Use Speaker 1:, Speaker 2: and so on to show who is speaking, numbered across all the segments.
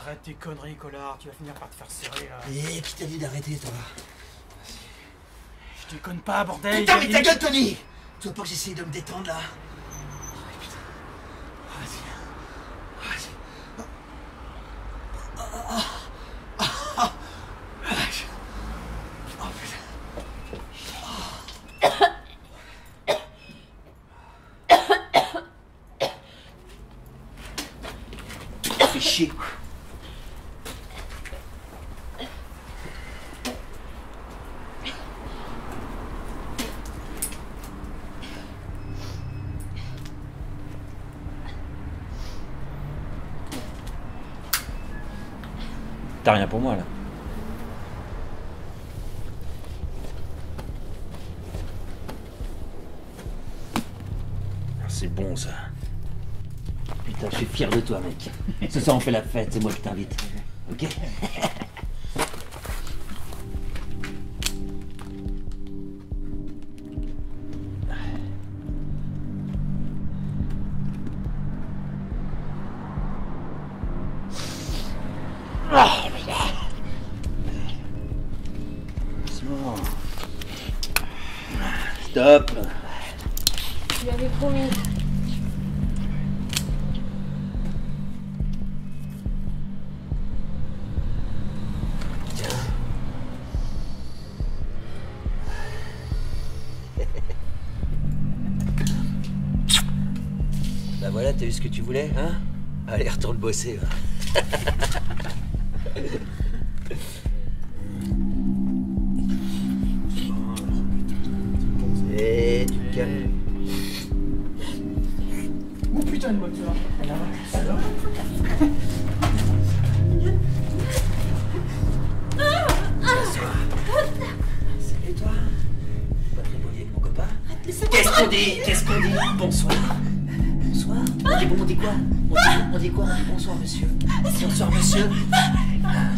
Speaker 1: Arrête tes conneries, collard, tu vas finir par te faire serrer là.
Speaker 2: Et qui t'a dit d'arrêter, toi
Speaker 1: Je déconne pas, bordel
Speaker 2: Putain, mais ta gueule, Tony Tu vois pas que j'essaye de me détendre, là chier.
Speaker 3: T'as rien pour moi là.
Speaker 2: C'est bon, ça. Putain, je suis fier de toi, mec. Ce soir, on fait la fête, c'est moi qui t'invite. Ok?
Speaker 3: Doucement.
Speaker 2: Stop
Speaker 4: Tu lui avais promis.
Speaker 2: Bah voilà, t'as eu ce que tu voulais, hein? Allez, retourne bosser, va. Calmes.
Speaker 1: Oh putain de moteur
Speaker 2: Salut toi. Pas très poli avec mon copain. Qu'est-ce qu'on dit? Qu'est-ce qu'on dit? Bonsoir. Bonsoir. On dit, bon, on dit quoi? On dit, on dit quoi? Bonsoir monsieur. Bonsoir monsieur. Ah,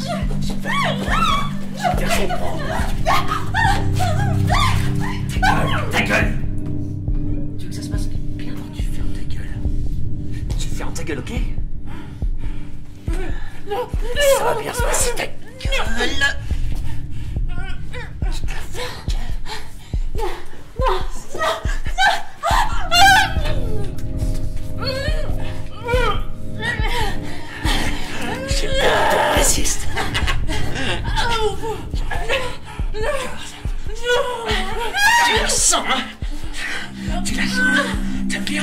Speaker 2: gueule, ok Ça va bien se passer ta gueule. J'ai peur de résiste. Tu la sens, hein? Tu la sens T'aimes bien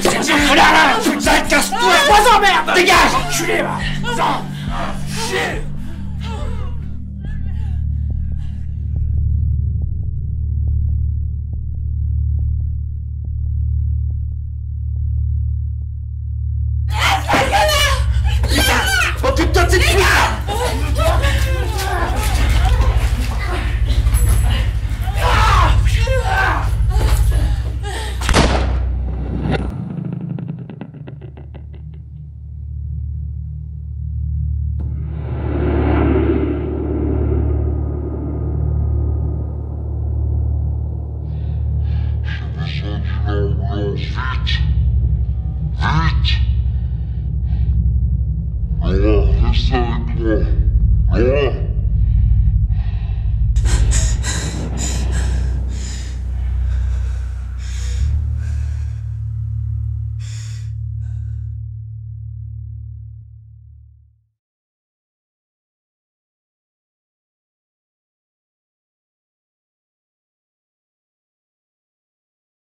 Speaker 2: T'aimes bien Oh là là casse-toi Poison, merde Dégage Enculé, va Sang Chier Occupe-toi de cette fille